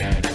Yeah.